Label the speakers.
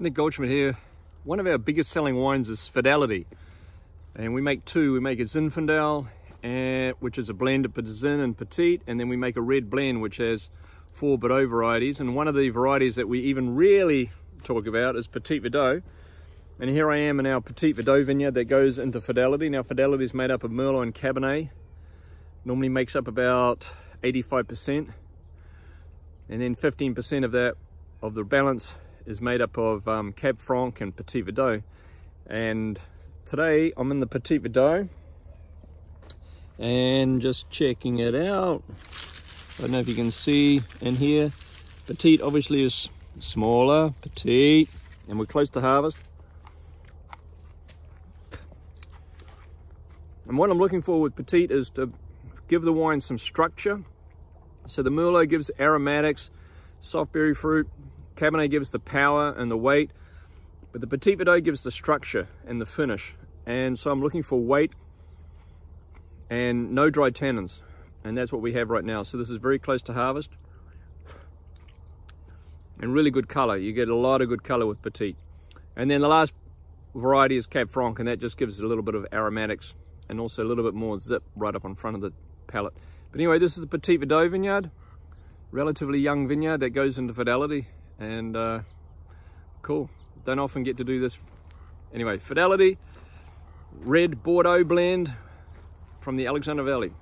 Speaker 1: Nick Goldschmidt here. One of our biggest selling wines is Fidelity. And we make two. We make a Zinfandel, and, which is a blend of Zin and Petite, and then we make a red blend, which has four Bordeaux varieties. And one of the varieties that we even really talk about is Petit Verdot. And here I am in our Petit Verdot vineyard that goes into Fidelity. Now Fidelity is made up of Merlot and Cabernet. Normally makes up about 85%. And then 15% of that, of the balance is made up of um, Cab Franc and Petit Verdot. And today I'm in the Petit Verdot and just checking it out. I don't know if you can see in here. Petite obviously is smaller, petite, and we're close to harvest. And what I'm looking for with petite is to give the wine some structure. So the Merlot gives aromatics, soft berry fruit, Cabernet gives the power and the weight, but the Petit Verdot gives the structure and the finish. And so I'm looking for weight and no dry tannins. And that's what we have right now. So this is very close to harvest. And really good color. You get a lot of good color with Petit. And then the last variety is Cab Franc, and that just gives it a little bit of aromatics and also a little bit more zip right up in front of the palate. But anyway, this is the Petit Verdot vineyard. Relatively young vineyard that goes into Fidelity and uh, cool. Don't often get to do this. Anyway, Fidelity, red Bordeaux blend from the Alexander Valley.